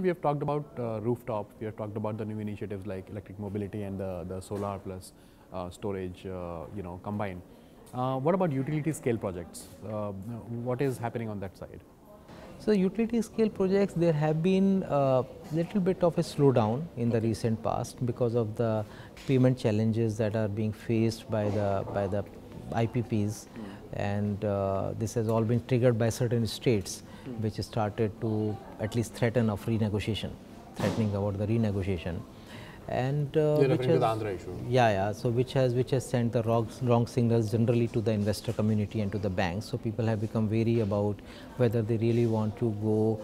we have talked about uh, rooftop, we have talked about the new initiatives like electric mobility and the, the solar plus uh, storage, uh, you know, combined. Uh, what about utility scale projects? Uh, what is happening on that side? So, utility scale projects there have been a little bit of a slowdown in the recent past because of the payment challenges that are being faced by the by the IPPs and uh, this has all been triggered by certain states which started to at least threaten of renegotiation, threatening about the renegotiation and uh, which has- issue. yeah, yeah. So which has which has sent the wrong, wrong signals generally to the investor community and to the banks. So people have become wary about whether they really want to go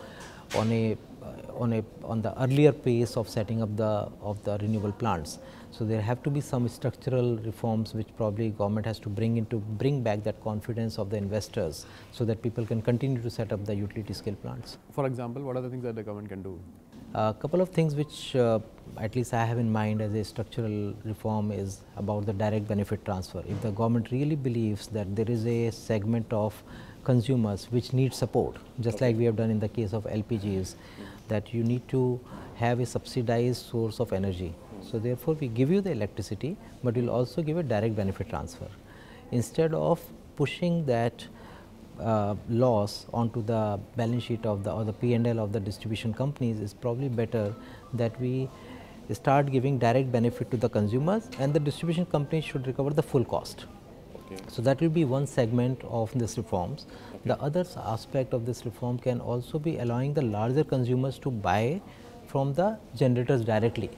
on a uh, on a on the earlier pace of setting up the of the renewable plants. So there have to be some structural reforms which probably government has to bring into bring back that confidence of the investors so that people can continue to set up the utility scale plants. For example, what are the things that the government can do? A couple of things which uh, at least I have in mind as a structural reform is about the direct benefit transfer. If the government really believes that there is a segment of consumers which need support, just like we have done in the case of LPGs, that you need to have a subsidized source of energy. So therefore, we give you the electricity, but we will also give a direct benefit transfer. Instead of pushing that uh, loss onto the balance sheet of the or the P&L of the distribution companies is probably better that we start giving direct benefit to the consumers and the distribution companies should recover the full cost. Okay. So that will be one segment of this reforms. The other aspect of this reform can also be allowing the larger consumers to buy from the generators directly,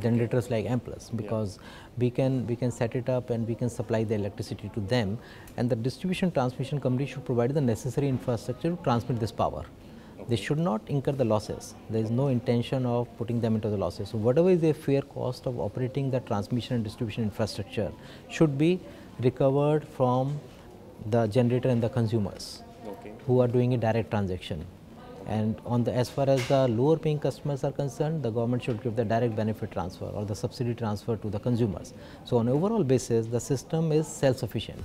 generators like Amplus, because we can we can set it up and we can supply the electricity to them, and the distribution transmission company should provide the necessary infrastructure to transmit this power. They should not incur the losses. There is no intention of putting them into the losses. So whatever is the fair cost of operating the transmission and distribution infrastructure should be recovered from the generator and the consumers Okay. who are doing a direct transaction. And on the as far as the lower paying customers are concerned, the government should give the direct benefit transfer or the subsidy transfer to the consumers. So on overall basis, the system is self sufficient.